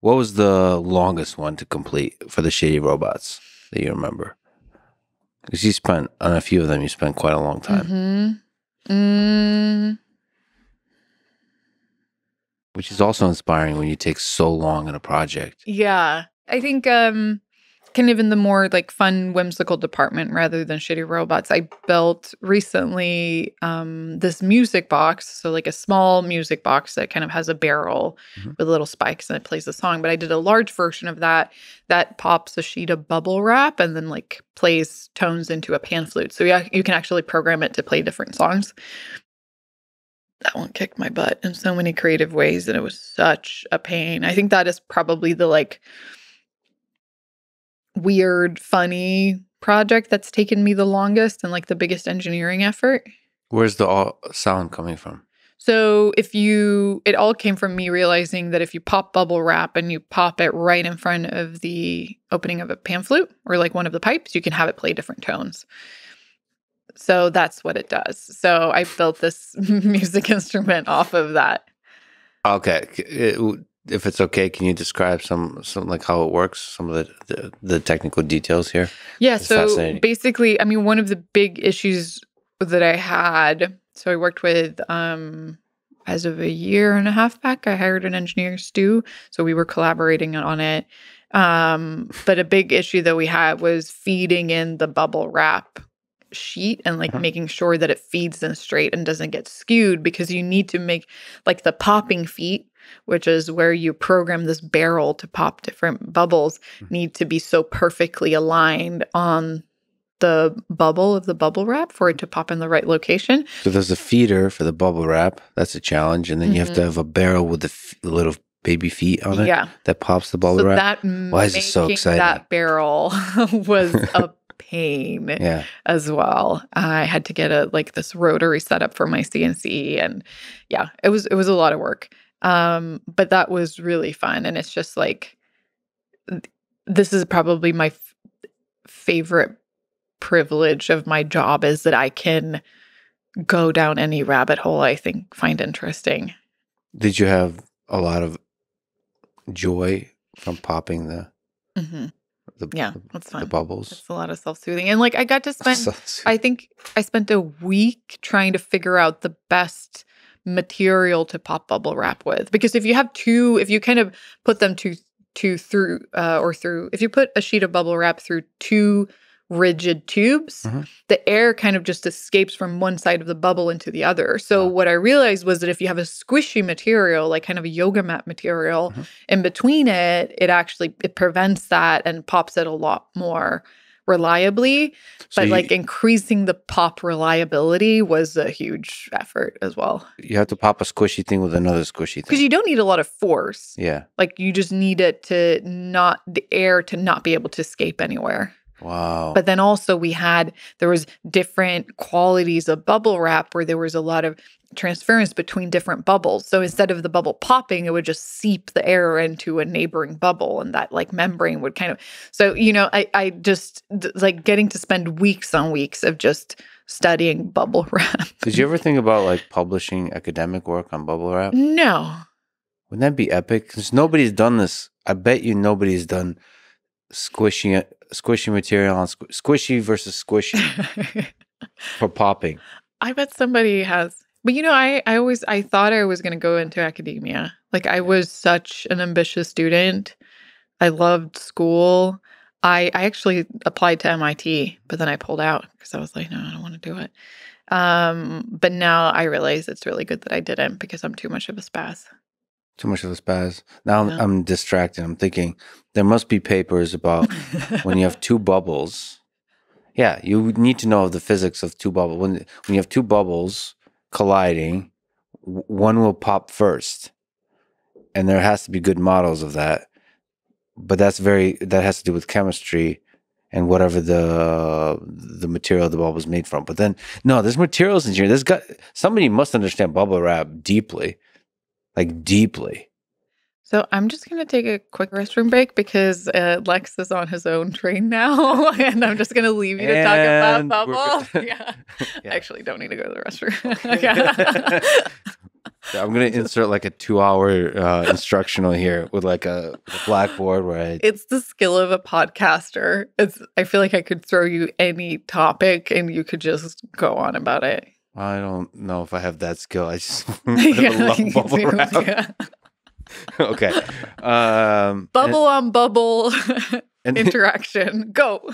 What was the longest one to complete for the Shitty Robots that you remember? Because you spent on a few of them, you spent quite a long time, Mm-hmm. Mm, which is also inspiring when you take so long in a project. yeah. I think um kind of in the more like fun whimsical department rather than shitty robots. I built recently um this music box so like a small music box that kind of has a barrel Mhm. with little spikes and it plays a song but i did a large version of that. That pops a sheet of bubble wrap and then like plays tones into a pan flute. So yeah you can actually program it to play different songs. That one kicked my butt in so many creative ways and it was such a pain. I think that is probably the like weird, funny project that's taken me the longest and like the biggest engineering effort. Where's the all sound coming from? So if you, it all came from me realizing that if you pop bubble wrap and you pop it right in front of the opening of a pan flute or like one of the pipes, you can have it play different tones. So that's what it does. So I built this music instrument off of that. Okay, it- if it's okay, can you describe some some like how it works, some of the the, the technical details here? Yeah. It's So basically, I mean, one of the big issues that I had, so I worked with, um, as of a year and a half back, I hired an engineer, Stu. So we were collaborating on it. Um, but a big issue that we had was feeding in the bubble wrap sheet and like Uh-huh. making sure that it feeds in straight and doesn't get skewed because you need to make like the popping feet which is where you program this barrel to pop different bubbles Mhm. need to be so perfectly aligned on the bubble of the bubble wrap for it to pop in the right location. So there's a feeder for the bubble wrap. That's a challenge, and then you have to have a barrel with the f- little baby feet on it Mm-hmm. Yeah. that pops the bubble so wrap. that Why is it so exciting? That barrel was a pain yeah, as well. I had to get a like this rotary setup for my CNC and yeah, it was it was a lot of work. Um but that was really fun and it's just like this is probably my f- favorite privilege of my job is that I can go down any rabbit hole I think find interesting. did you have a lot of joy from popping the hmm the, Yeah, that's the bubbles? It's a lot of self-soothing and like I got to spend I think I spent a week trying to figure out the best material to pop bubble wrap with because if you have two if you kind of put them two two through uh, or through if you put a sheet of bubble wrap through two rigid tubes Mhm. the air kind of just escapes from one side of the bubble into the other so Wow. what i realized was that if you have a squishy material like kind of a yoga mat material Mhm. in between it it actually it prevents that and pops it a lot more reliably so but you, like increasing the pop reliability was a huge effort as well you have to pop a squishy thing with another squishy thing. because you don't need a lot of force yeah. like you just need it to not the air to not be able to escape anywhere Wow. but then also we had there was different qualities of bubble wrap where there was a lot of transference between different bubbles so instead of the bubble popping it would just seep the air into a neighboring bubble and that like membrane would kind of so you know i i just like getting to spend weeks on weeks of just studying bubble wrap Did you ever think about like publishing academic work on bubble wrap? no Wouldn't that be epic? Because nobody's done this. I bet you nobody's done squishy squishy material on squ- squishy versus squishy for popping. I bet somebody has. But you know, I, I always I thought I was gonna go into academia. Like I was such an ambitious student. I loved school. I I actually applied to MIT, but then I pulled out because I was like, no, I don't want to do it. Um, but now I realize it's really good that I didn't because I'm too much of a spaz. Too much of a spaz. Now I'm. I'm distracted. I'm thinking there must be papers about when you have two bubbles. Yeah, you need to know the physics of two bubbles. When when you have two bubbles colliding, one will pop first, and there has to be good models of that. But that's very that has to do with chemistry and whatever the the material the bubble is made from. But then no, there's materials engineering. There's got somebody must understand bubble wrap deeply, like deeply. So I'm just gonna take a quick restroom break because uh, Lex is on his own train now, and I'm just gonna leave you to talk about bubble. yeah. Yeah. I actually don't need to go to the restroom. yeah. I'm gonna insert like a two-hour uh, instructional here with like a, a blackboard where I It's the skill of a podcaster. It's I feel like I could throw you any topic and you could just go on about it. I don't know if I have that skill. I just Yeah, love bubble wrap. yeah. okay. Um, Bubble on bubble and, and interaction. Go.